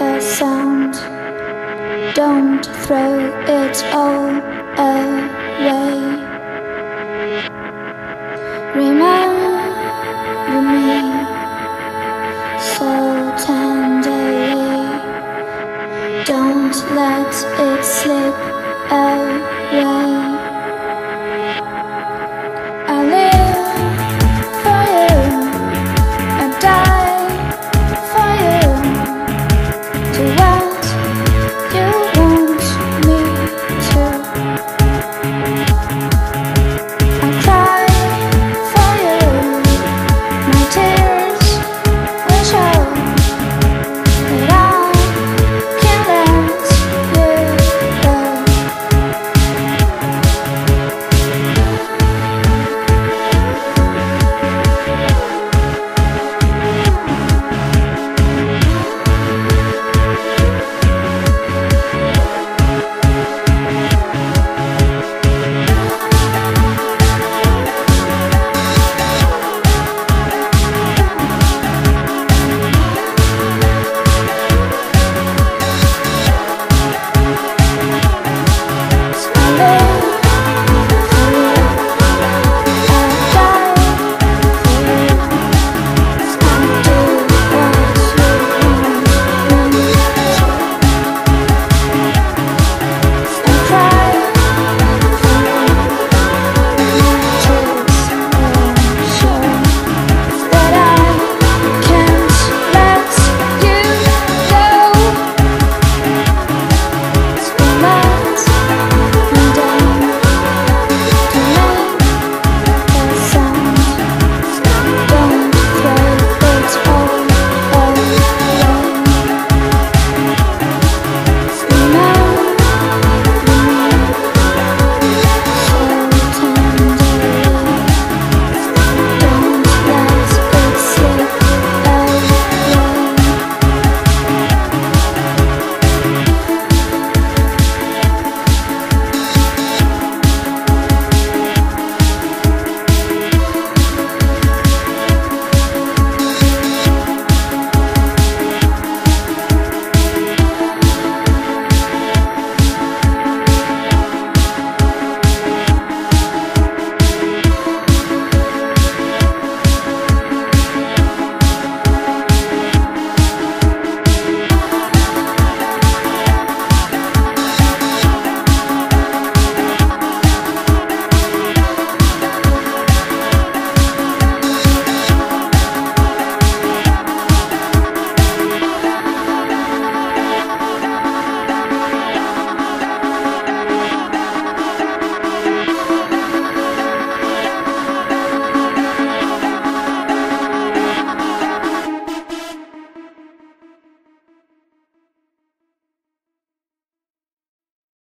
a sound. Don't throw it all away. Remember